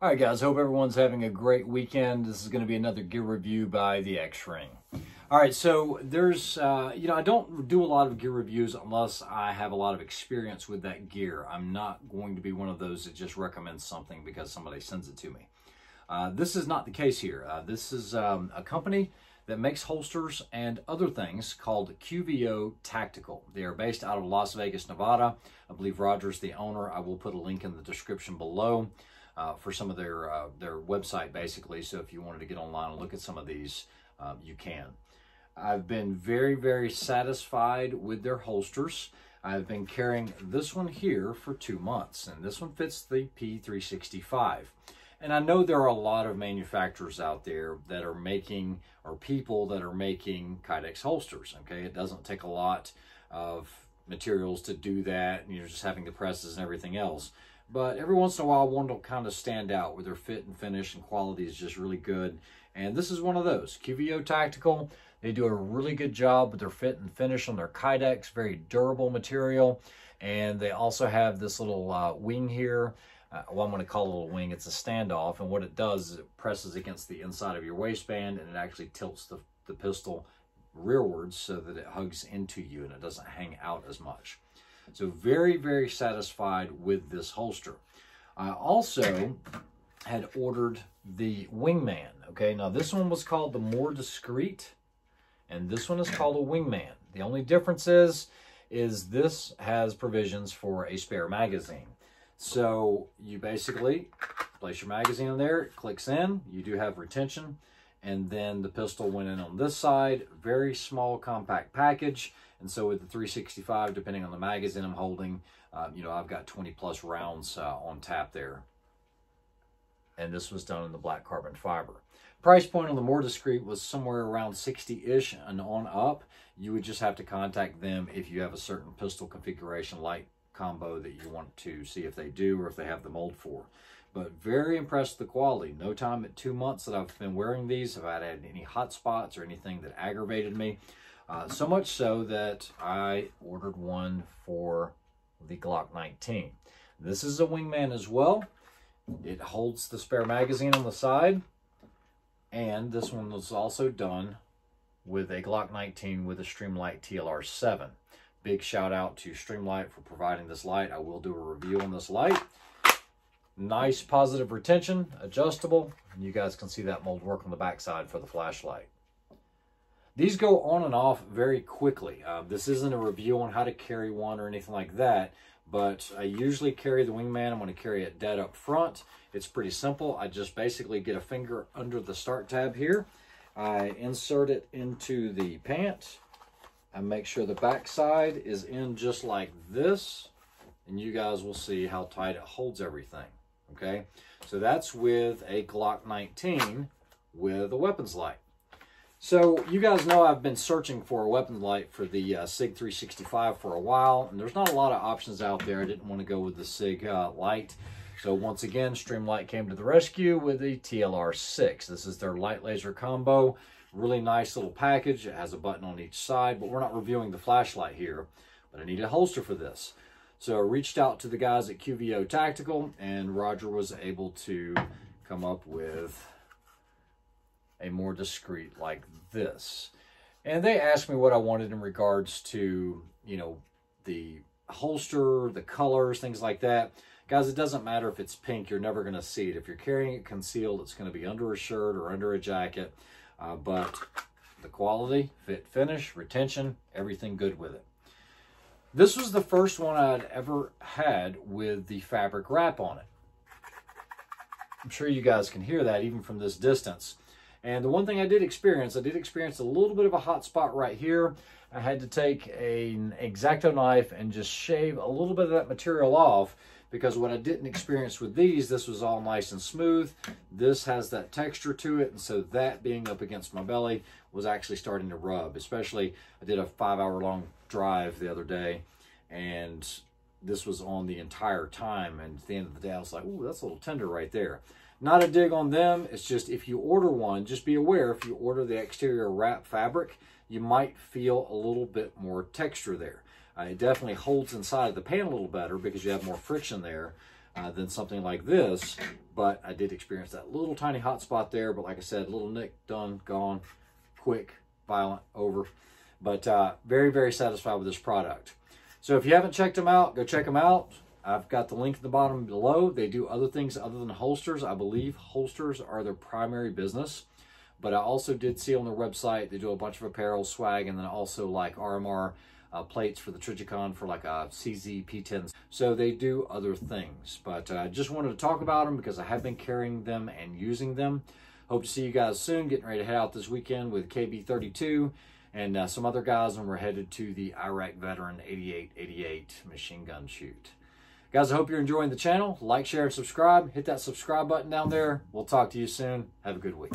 All right, guys, hope everyone's having a great weekend. This is going to be another gear review by the X-Ring. All right, so there's, uh, you know, I don't do a lot of gear reviews unless I have a lot of experience with that gear. I'm not going to be one of those that just recommends something because somebody sends it to me. Uh, this is not the case here. Uh, this is um, a company that makes holsters and other things called QVO Tactical. They are based out of Las Vegas, Nevada. I believe Roger's the owner. I will put a link in the description below uh, for some of their uh, their website, basically. So if you wanted to get online and look at some of these, um, you can. I've been very, very satisfied with their holsters. I've been carrying this one here for two months, and this one fits the P365. And I know there are a lot of manufacturers out there that are making, or people that are making Kydex holsters, okay? It doesn't take a lot of materials to do that, and you're just having the presses and everything else. But every once in a while, one will kind of stand out where their fit and finish and quality is just really good. And this is one of those. QVO Tactical, they do a really good job with their fit and finish on their Kydex, very durable material. And they also have this little uh, wing here uh, well, I'm going to call it a little wing. It's a standoff, and what it does is it presses against the inside of your waistband, and it actually tilts the, the pistol rearwards so that it hugs into you and it doesn't hang out as much. So very, very satisfied with this holster. I also had ordered the Wingman. Okay, now this one was called the More Discreet, and this one is called a Wingman. The only difference is, is this has provisions for a spare magazine. So you basically place your magazine in there, it clicks in, you do have retention, and then the pistol went in on this side, very small compact package, and so with the 365, depending on the magazine I'm holding, um, you know, I've got 20 plus rounds uh, on tap there. And this was done in the black carbon fiber. Price point on the more discreet was somewhere around 60-ish and on up. You would just have to contact them if you have a certain pistol configuration like combo that you want to see if they do or if they have the mold for. But very impressed with the quality. No time at two months that I've been wearing these have I had any hot spots or anything that aggravated me. Uh, so much so that I ordered one for the Glock 19. This is a wingman as well. It holds the spare magazine on the side. And this one was also done with a Glock 19 with a Streamlight TLR 7. Big shout out to Streamlight for providing this light. I will do a review on this light. Nice positive retention, adjustable, and you guys can see that mold work on the backside for the flashlight. These go on and off very quickly. Uh, this isn't a review on how to carry one or anything like that, but I usually carry the Wingman. I'm going to carry it dead up front. It's pretty simple. I just basically get a finger under the start tab here. I insert it into the pant and make sure the back side is in just like this and you guys will see how tight it holds everything okay? So that's with a Glock 19 with a weapons light. So you guys know I've been searching for a weapons light for the uh, SIG 365 for a while and there's not a lot of options out there. I didn't want to go with the SIG uh, light. So once again Streamlight came to the rescue with the TLR 6 this is their light laser combo Really nice little package. It has a button on each side, but we're not reviewing the flashlight here. But I need a holster for this. So I reached out to the guys at QVO Tactical, and Roger was able to come up with a more discreet like this. And they asked me what I wanted in regards to, you know, the holster, the colors, things like that. Guys, it doesn't matter if it's pink, you're never going to see it. If you're carrying it concealed, it's going to be under a shirt or under a jacket. Uh, but the quality, fit, finish, retention, everything good with it. This was the first one I'd ever had with the fabric wrap on it. I'm sure you guys can hear that even from this distance. And the one thing I did experience, I did experience a little bit of a hot spot right here. I had to take an X-Acto knife and just shave a little bit of that material off because what I didn't experience with these, this was all nice and smooth. This has that texture to it, and so that being up against my belly was actually starting to rub, especially I did a five hour long drive the other day, and this was on the entire time, and at the end of the day, I was like, ooh, that's a little tender right there. Not a dig on them, it's just if you order one, just be aware if you order the exterior wrap fabric, you might feel a little bit more texture there. Uh, it definitely holds inside the pan a little better because you have more friction there. uh, than something like this. But I did experience that little tiny hot spot there. But like I said, little nick, done, gone, quick, violent, over. But uh, very, very satisfied with this product. So if you haven't checked them out, go check them out. I've got the link at the bottom below. They do other things other than holsters. I believe holsters are their primary business. But I also did see on their website, they do a bunch of apparel, swag, and then also like RMR uh, plates for the Trijicon for like a CZ P10. So they do other things. But I uh, just wanted to talk about them because I have been carrying them and using them. Hope to see you guys soon. Getting ready to head out this weekend with KB32 and uh, some other guys, and we're headed to the Iraq Veteran 8888 machine gun shoot. Guys, I hope you're enjoying the channel. Like, share, and subscribe. Hit that subscribe button down there. We'll talk to you soon. Have a good week.